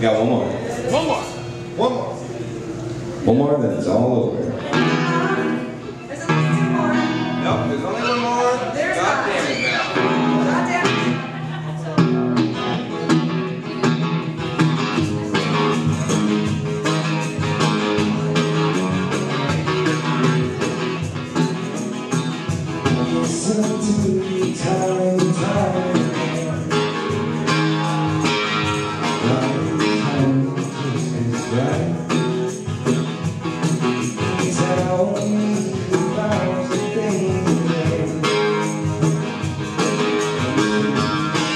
You got one more. One more. One more. One more, then it's all over. There's at two more. Nope, there's only one more. There's God not. damn it, Val. Goddamn. Listen to me time and time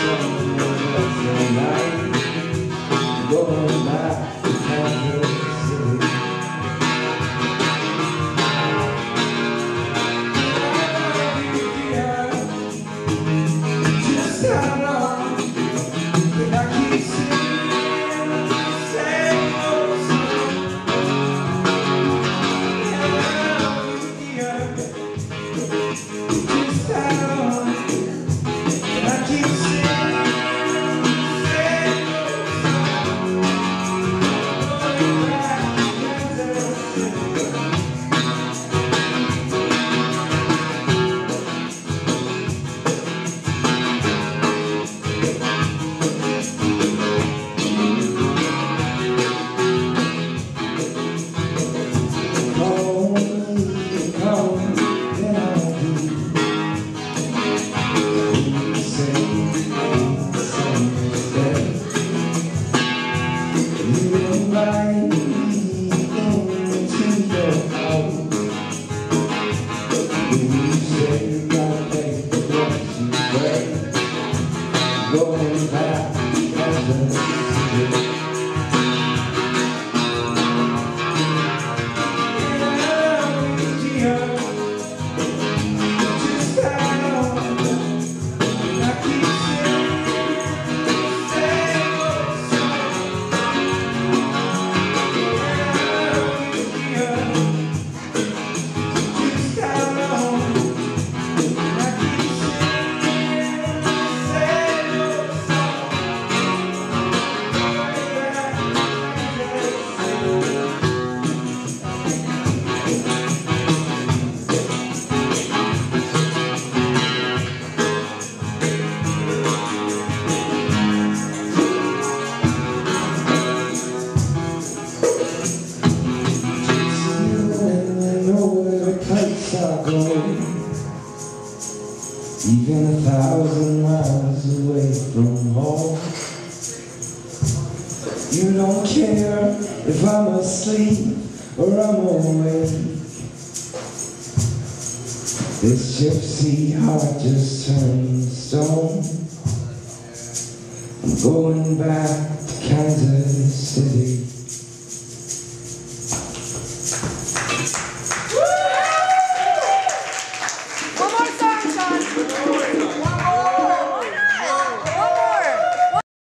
Going Even a thousand miles away from home. You don't care if I'm asleep or I'm awake. This gypsy heart just turned stone. I'm going back to Kansas City